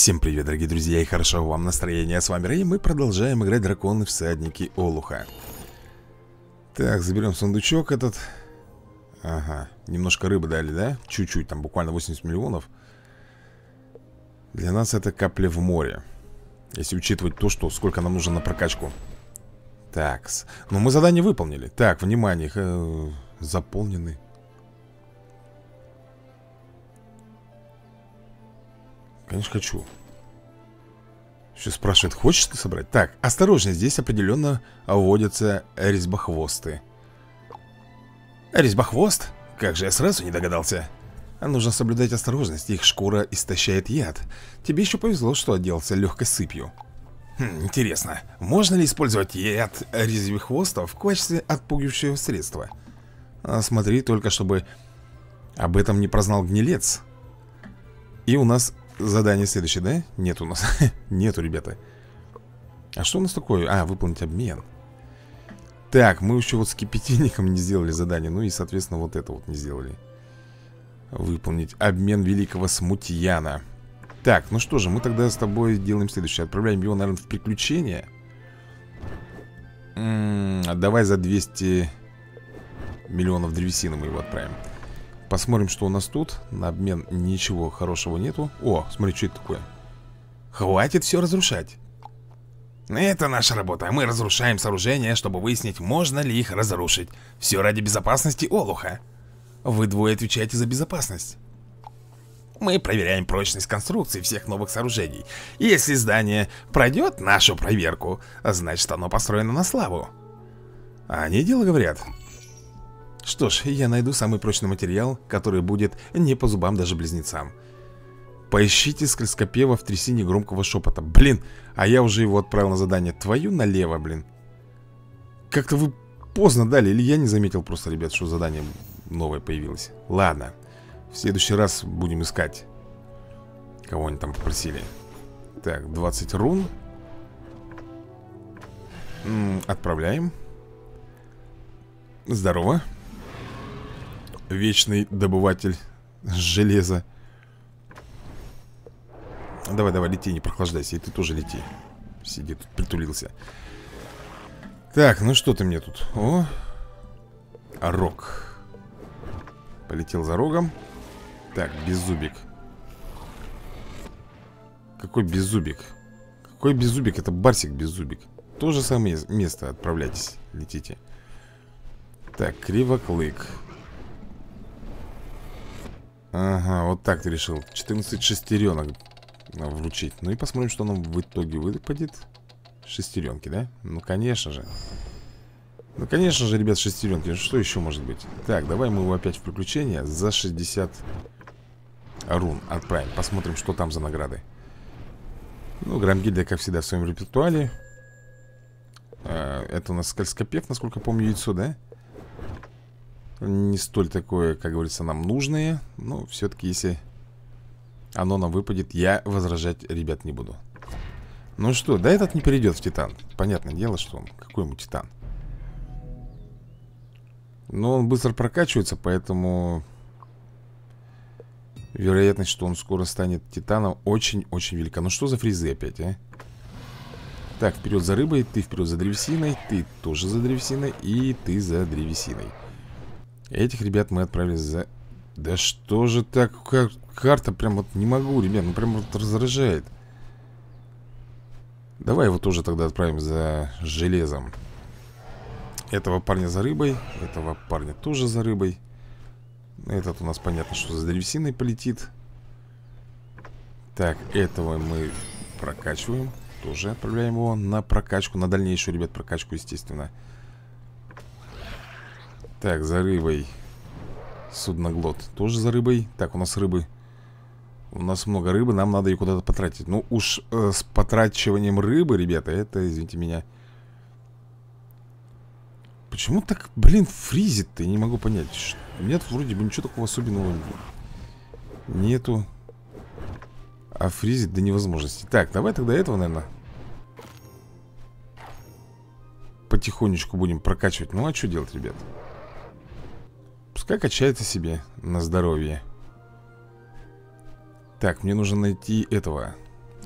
Всем привет, дорогие друзья, и хорошо вам настроение. С вами Рэй, мы продолжаем играть Драконы Всадники Олуха. Так, заберем сундучок этот. Ага, немножко рыбы дали, да? Чуть-чуть, там буквально 80 миллионов. Для нас это капля в море. Если учитывать то, что сколько нам нужно на прокачку. Так, ну мы задание выполнили. Так, внимание, э, заполнены. Конечно, хочу Еще спрашивает, хочешь ты собрать? Так, осторожно, здесь определенно водятся резьбохвосты Резьбохвост? Как же я сразу не догадался Нужно соблюдать осторожность, их шкура истощает яд Тебе еще повезло, что отделался легкой сыпью хм, Интересно, можно ли использовать яд резьбохвостов в качестве отпугивающего средства? А смотри, только чтобы об этом не прознал гнилец И у нас Задание следующее, да? Нет у нас. Нету, ребята. А что у нас такое? А, выполнить обмен. Так, мы еще вот с кипятильником не сделали задание Ну и, соответственно, вот это вот не сделали. Выполнить обмен великого смутьяна. Так, ну что же, мы тогда с тобой делаем следующее. Отправляем его, наверное, в приключения М -м, Давай за 200 миллионов древесины мы его отправим Посмотрим, что у нас тут На обмен ничего хорошего нету О, смотри, что это такое Хватит все разрушать это наша работа. Мы разрушаем сооружения, чтобы выяснить, можно ли их разрушить. Все ради безопасности Олуха. Вы двое отвечаете за безопасность. Мы проверяем прочность конструкции всех новых сооружений. Если здание пройдет нашу проверку, значит оно построено на славу. Они дело говорят. Что ж, я найду самый прочный материал, который будет не по зубам даже близнецам. Поищите скользкопева в трясине громкого шепота. Блин, а я уже его отправил на задание. Твою налево, блин. Как-то вы поздно дали, или я не заметил просто, ребят, что задание новое появилось. Ладно, в следующий раз будем искать. Кого они там попросили. Так, 20 рун. М -м, отправляем. Здорово вечный добыватель железа. Давай, давай, лети, не прохлаждайся. И ты тоже лети. Сиди тут, притулился. Так, ну что ты мне тут? О, рог. Полетел за рогом. Так, беззубик. Какой беззубик? Какой беззубик? Это барсик беззубик. То же самое место отправляйтесь, летите. Так, кривоклык. Ага, вот так ты решил. 14 шестеренок вручить. Ну и посмотрим, что нам в итоге выпадет. Шестеренки, да? Ну, конечно же. Ну, конечно же, ребят, шестеренки. Что еще может быть? Так, давай мы его опять в приключения За 60 рун отправим. Посмотрим, что там за награды. Ну, Грамгильда, как всегда, в своем репертуаре. А, Это у нас скользкопек, насколько помню, яйцо, да? Не столь такое, как говорится, нам нужное. Но все-таки, если оно нам выпадет Я возражать, ребят, не буду. Ну что, да этот не перейдет в Титан Понятное дело, что он, какой ему Титан Но он быстро прокачивается, поэтому Вероятность, что он скоро станет Титаном Очень-очень велика. Ну что за фризы опять, а? Так, вперед за рыбой, ты вперед за древесиной Ты тоже за древесиной И ты за древесиной Этих ребят мы отправили за... Да что же так? Как... Карта прям вот не могу, ребят. Ну прям вот раздражает. Давай его тоже тогда отправим за железом. Этого парня за рыбой. Этого парня тоже за рыбой. Этот у нас понятно, что за древесиной полетит. Так, этого мы прокачиваем. Тоже отправляем его на прокачку. На дальнейшую, ребят, прокачку, естественно. Естественно. Так, за рыбой. Судноглот Тоже за рыбой. Так, у нас рыбы. У нас много рыбы, нам надо ее куда-то потратить. Ну уж э, с потрачиванием рыбы, ребята Это, извините меня. Почему так, блин, фризит-то? Я не могу понять. Нет, вроде бы ничего такого особенного Нету. А фризит до невозможности. Так, давай тогда этого, наверное Потихонечку будем прокачивать. Ну а что делать, ребят? Пускай качается себе на здоровье Так, мне нужно найти этого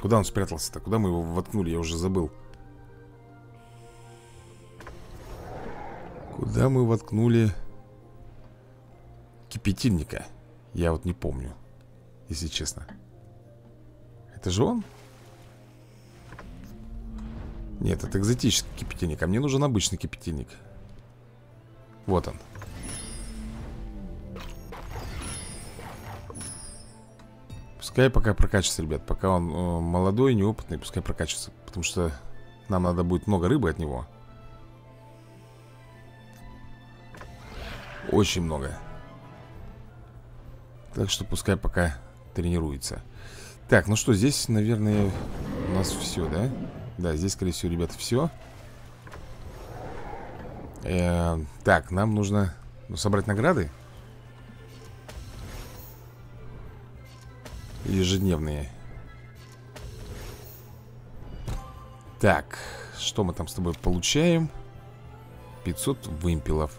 Куда он спрятался-то? Куда мы его воткнули? Я уже забыл Куда мы воткнули Кипятильника? Я вот не помню Если честно Это же он? Нет, это экзотический кипятильник А мне нужен обычный кипятильник Вот он Пускай пока прокачивается, ребят Пока он э, молодой, неопытный Пускай прокачивается Потому что нам надо будет много рыбы от него. Очень много. Так что пускай пока тренируется. Так, ну что, здесь, наверное, у нас все, да? Да, здесь, скорее всего, ребята, все э, Так, нам нужно ну, собрать награды Ежедневные. Так, что мы там с тобой получаем? 500 вымпелов.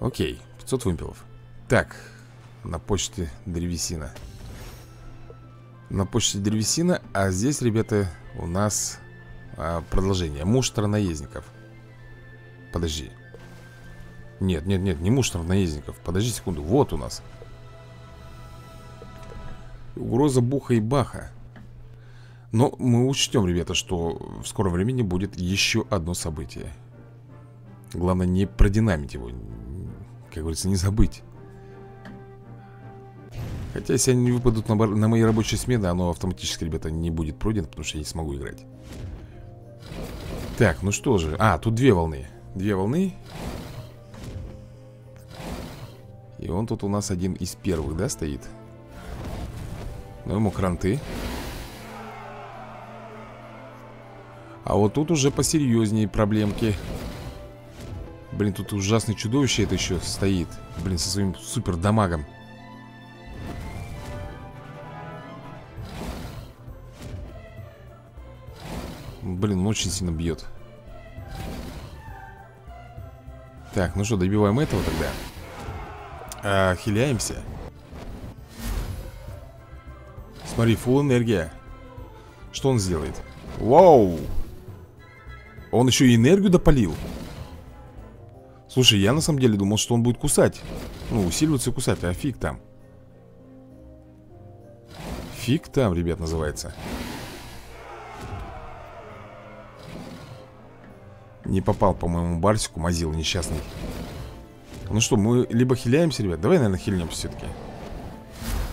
Окей, 500 вымпелов. Так, на почте древесина. На почте древесина А здесь, ребята, у нас а, продолжение. Муштра наездников. Подожди. Нет, нет, нет, не муштра наездников. Подожди секунду, вот у нас Угроза буха и баха. Но мы учтем, ребята, что в скором времени будет еще одно событие. Главное не продинамить его Как говорится, не забыть. Хотя, если они не выпадут на, на мои рабочие смены Оно автоматически, ребята, не будет пройдено Потому что я не смогу играть. Так, ну что же. А, тут две волны. Две волны. И он тут у нас один из первых, да, стоит? Ну, ему кранты. А вот тут уже посерьезнее проблемки. Блин, тут ужасное чудовище это еще стоит. Блин, со своим супер дамагом Блин, он очень сильно бьет Так, ну что, добиваем этого тогда? А, Хиляемся Смотри, фул энергия. Что он сделает? Вау! Он еще и энергию допалил. Слушай, я на самом деле думал, что он будет кусать. Ну, усиливаться и кусать, а фиг там. Фиг там, ребят, называется. Не попал по моему барсику, мазил несчастный. Ну что, мы либо хиляемся, ребят? Давай, наверное, хильнемся все-таки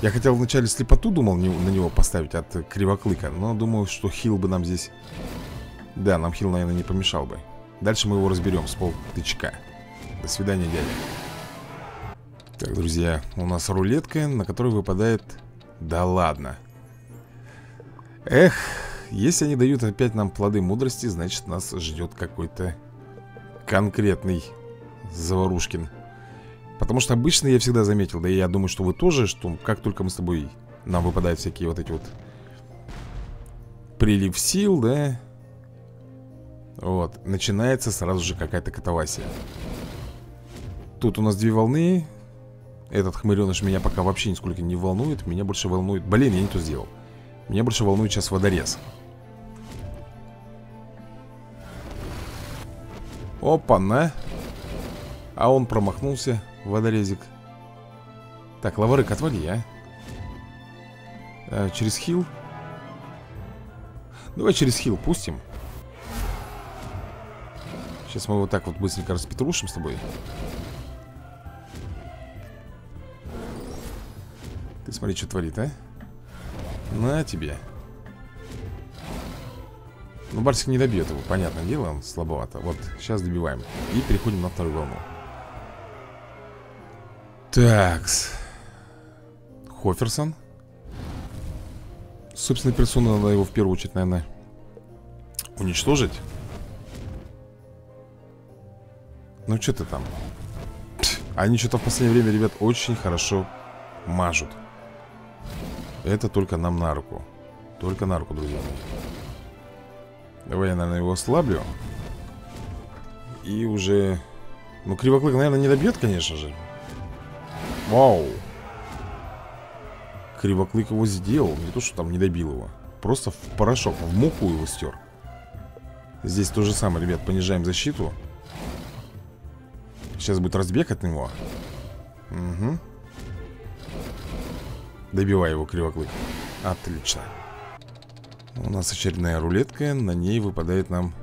Я хотел вначале слепоту думал на него поставить от кривоклыка Но думаю, что хил бы нам здесь Да, нам хил, наверное, не помешал бы. Дальше мы его разберем с полтычка До свидания, дядя. Так, друзья, у нас рулетка, на которой выпадает Да ладно. Эх если они дают опять нам плоды мудрости, значит нас ждет какой-то конкретный заварушкин. Потому что обычно я всегда заметил, да и я думаю, что вы тоже, что как только мы с тобой, нам выпадают всякие вот эти вот прилив сил, да, вот, начинается сразу же какая-то катавасия. Тут у нас две волны. Этот хмыреныш меня пока вообще нисколько не волнует. Меня больше волнует... Блин, я не то сделал. Меня больше волнует сейчас водорез. Опа-на А он промахнулся, водорезик. Так, лаварык, отвали, а. а Через хил. Давай через хил пустим. Сейчас мы вот так вот быстренько распетрушим с тобой. Ты смотри, что творит, а? На тебе. Ну, Барсик не добьет его, понятное дело, он слабовато. Вот, сейчас добиваем. И переходим на вторую волну Такс. Хоферсон? Собственно, персону надо его в первую очередь, наверное Уничтожить. Ну, что ты там? Они что-то в последнее время, ребят, очень хорошо мажут. Это только нам на руку. Только на руку, друзья мои. Давай я, наверное, его ослаблю. И уже... Ну, Кривоклык, наверное, не добьет, конечно же Вау. Кривоклык его сделал Не то, что там не добил его Просто в порошок, в муку его стер. Здесь то же самое, ребят Понижаем защиту. Сейчас будет разбег от него. Угу Добивай его, кривоклык. Отлично. У нас очередная рулетка На ней выпадает нам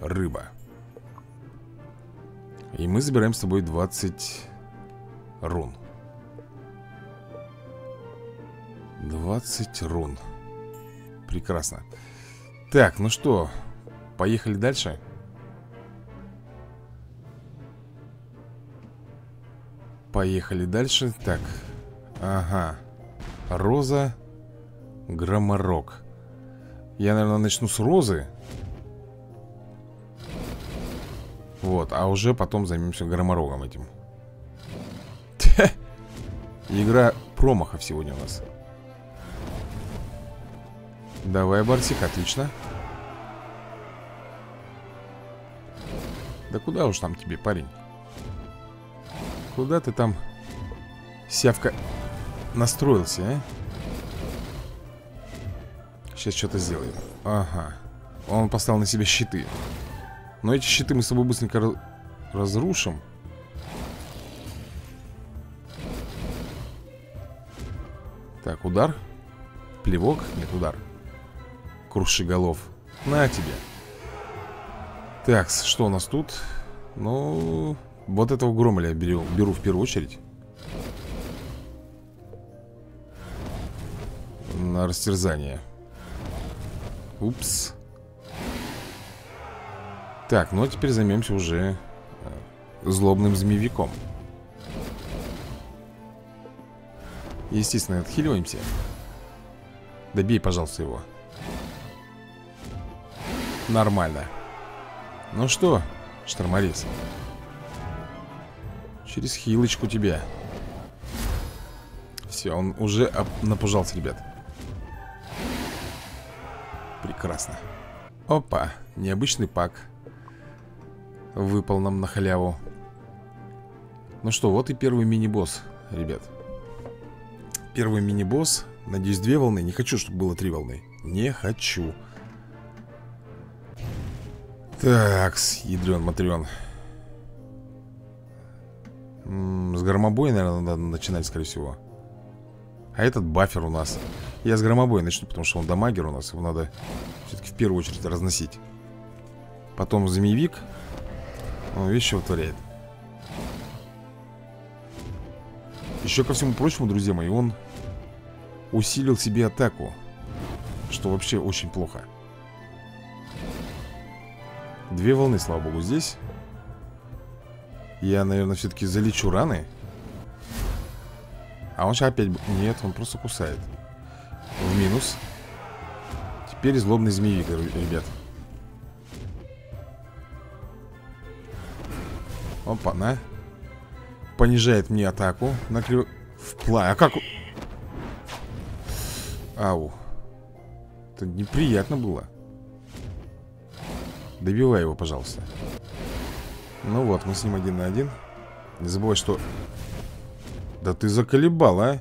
рыба. И мы забираем с тобой 20 рун 20 рун. Прекрасно. Так, ну что Поехали дальше? Поехали дальше. Так Ага. Роза Громорок. Я, наверное, начну с розы. Вот, а уже потом займемся громорогом этим. Игра промахов сегодня у нас Давай, Барсик, отлично. Да куда уж там тебе, парень? Куда ты там Сявка настроился, а? Сейчас что-то сделаем. Ага. Он поставил на себя щиты. Но эти щиты мы с тобой быстренько разрушим. Так, удар. Плевок? Нет, удар Крушиголов На тебе. Так, что у нас тут? Ну, вот этого громоля беру, беру в первую очередь. На растерзание. Упс. Так, ну а теперь займемся уже э, Злобным змеевиком. Естественно, отхиливаемся. Добей, пожалуйста, его Нормально. Ну что, шторморез? Через хилочку тебя Все, он уже напужался, ребят. Прекрасно. Опа, необычный пак. Выпал нам на халяву. Ну что, вот и первый мини-босс, ребят. Первый мини-босс. Надеюсь, две волны. Не хочу, чтобы было три волны. Не хочу Так, ядрен матрен С громобоя, наверное, надо начинать, скорее всего. А этот бафер у нас. Я с громобоя начну, потому что он дамагер у нас. Его надо все-таки в первую очередь разносить. Потом змеевик. Он вещи вытворяет. Еще ко всему прочему, друзья мои, он усилил себе атаку Что вообще очень плохо Две волны, слава богу, здесь. Я, наверное, все-таки залечу раны. А он сейчас опять... Нет, он просто кусает. В минус. Теперь злобный змеевик, ребят. Опа, на Понижает мне атаку на крю... В пла... А как... Ау. Это неприятно было Добивай его, пожалуйста. Ну вот, мы с ним один на один. Не забывай, что... Да ты заколебал, а?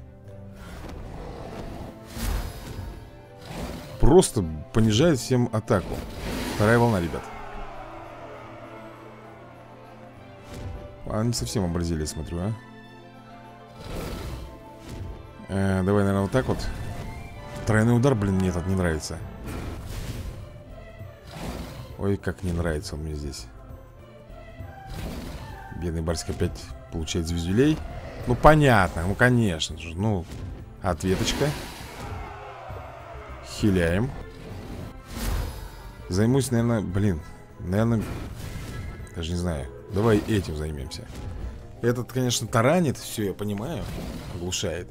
Просто понижает всем атаку. Вторая волна, ребят. Они совсем образили, смотрю, а? Э, Давай, наверное, вот так вот. Тройной удар, блин, мне этот не нравится Ой, как не нравится он мне здесь. Бедный Барсик опять получает звездюлей. Ну, понятно, ну, конечно же Ну, ответочка. Хиляем. Займусь, наверное, блин Наверное, даже не знаю. Давай этим займемся. Этот, конечно, таранит, все я понимаю Оглушает.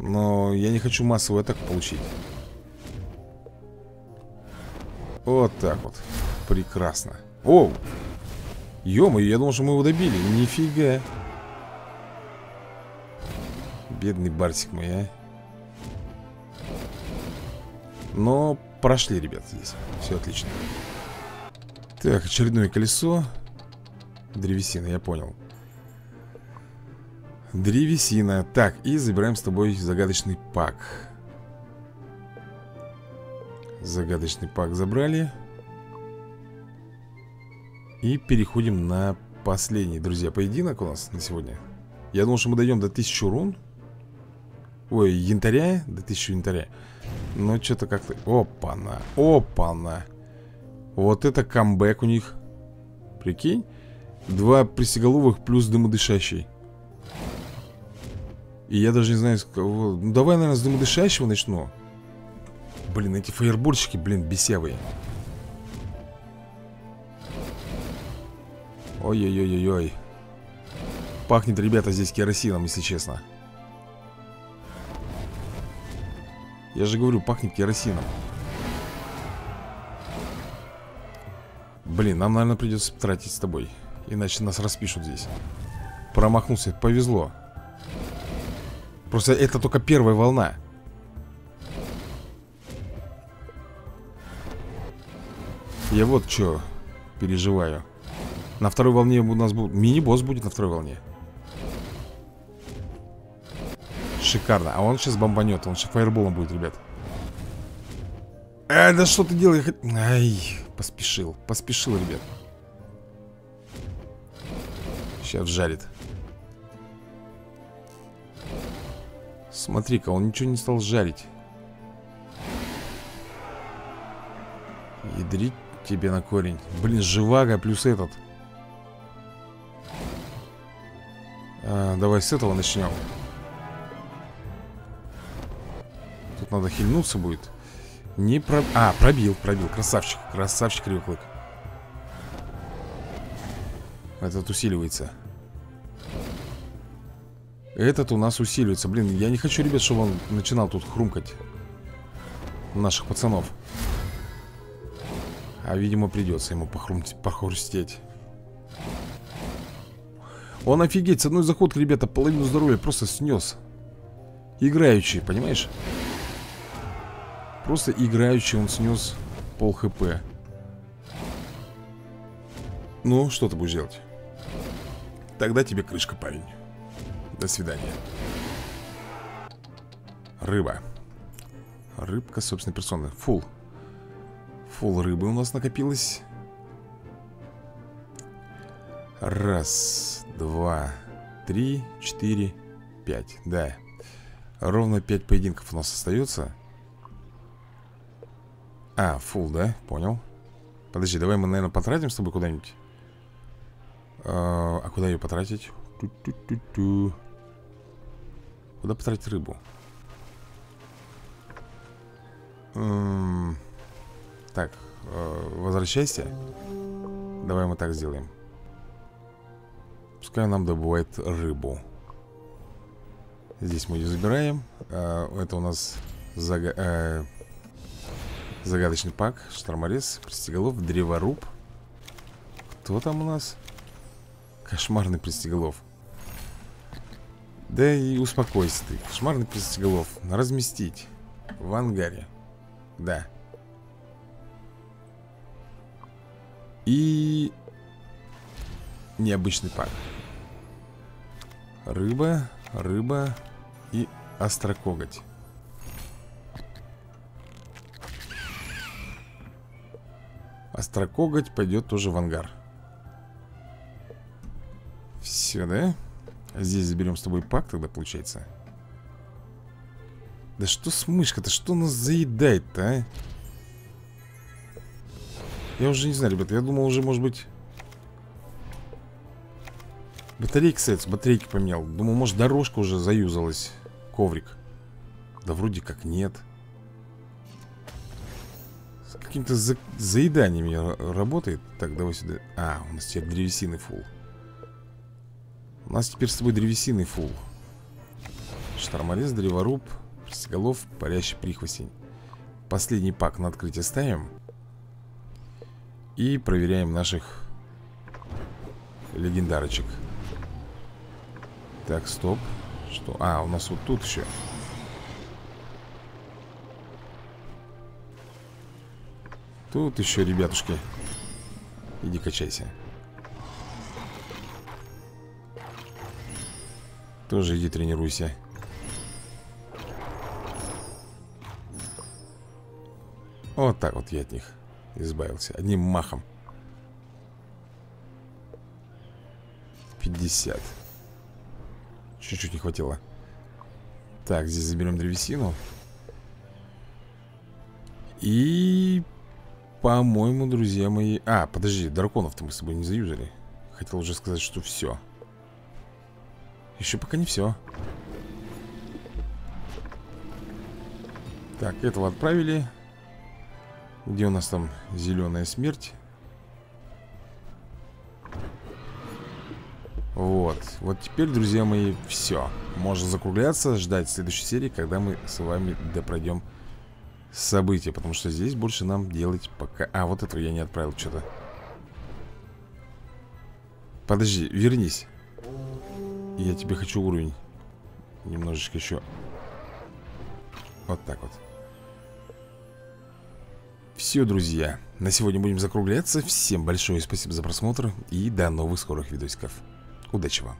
Но я не хочу массовую атаку получить Вот так вот. Прекрасно. О! ё я думал, что мы его добили. Нифига. Бедный барсик мой, а. Но прошли, ребят, здесь. Все отлично. Так, очередное колесо. Древесина, я понял. Древесина. Так, и забираем с тобой загадочный пак Загадочный пак забрали. И переходим на последний, друзья, поединок у нас на сегодня. Я думал, что мы дойдем до 1000 рун. Ой, янтаря, до 1000 янтаря. Но что-то как-то... Опа-на, опа-на. Вот это камбэк у них. Прикинь. Два присеголовых плюс дымодышащий. И я даже не знаю, с кого... Ну, давай, наверное, с дымодышащего начну Блин, эти фаербольщики, блин, бесявые Ой-ой-ой-ой-ой. Пахнет, ребята, здесь керосином, если честно. Я же говорю, пахнет керосином. Блин, нам, наверное, придется тратить с тобой Иначе нас распишут здесь. Промахнулся, повезло. Просто это только первая волна Я вот что переживаю. На второй волне у нас будет Мини-босс будет на второй волне. Шикарно. А он сейчас бомбанет Он сейчас фаерболом будет, ребят. Ай, да что ты делаешь? Ай, поспешил Поспешил, ребят. Сейчас жарит. Смотри-ка, он ничего не стал жарить. Ядрить тебе на корень. Блин, живаго плюс этот. А, Давай с этого начнем. Тут надо хильнуться будет. Не про... А, пробил, пробил, красавчик Красавчик Кривоклык Этот усиливается. Этот у нас усиливается. Блин, я не хочу, ребят, чтобы он начинал тут хрумкать Наших пацанов А, видимо, придется ему похрустеть. Он офигеть, с одной заходки, ребята, половину здоровья просто снес. Играющий, понимаешь? Просто играющий он снес пол хп. Ну, что ты будешь делать? Тогда тебе крышка, парень. До свидания. Рыба. Рыбка собственной персоны. Фул Фул рыбы у нас накопилось Раз, два, три, четыре, пять Да Ровно пять поединков у нас остается а, фул, да? Понял Подожди, давай мы, наверное, потратим с тобой куда-нибудь а, а куда ее потратить? Ту -ту -ту -ту. Куда потратить рыбу? М -м так, э возвращайся. Давай мы так сделаем. Пускай нам добывает рыбу. Здесь мы ее забираем. А, Это у нас зага э Загадочный пак, шторморез, пристеголов, древоруб. Кто там у нас? Кошмарный пристеголов. Да и успокойся ты. Кошмарный пристеголов. Разместить. В ангаре. Да И... Необычный пак Рыба, рыба и острокоготь Острокоготь пойдет тоже в ангар Все, да? Здесь заберем с тобой пак тогда, получается Да что с мышкой-то? Что нас заедает-то, а? Я уже не знаю, ребята Я думал уже, может быть Батарейки, кстати, батарейки поменял. Думал, может, дорожка уже заюзалась Коврик. Да вроде как нет. Каким-то за... заеданиями работает. Так, давай сюда. А, у нас теперь древесины фул. У нас теперь с тобой древесины фул. Шторморез, древоруб Пристеголов, парящий прихвостень. Последний пак на открытие ставим И проверяем наших Легендарочек. Так, стоп. Что? А, у нас вот тут еще Тут еще, ребятушки. Иди качайся. Тоже иди тренируйся. Вот так вот я от них избавился. Одним махом. 50 Чуть-чуть не хватило. Так, здесь заберем древесину. И... По-моему, друзья мои... А, подожди, драконов-то мы с тобой не заюзали. Хотел уже сказать, что все Еще пока не все Так, этого отправили Где у нас там зеленая смерть? Вот, вот теперь, друзья мои, все Можно закругляться, ждать следующей серии Когда мы с вами допройдем события Потому что здесь больше нам делать пока... А, вот этого я не отправил что-то Подожди, вернись. Я тебе хочу уровень Немножечко еще Вот так вот Все, друзья На сегодня будем закругляться Всем большое спасибо за просмотр И до новых скорых видосиков Удачи вам!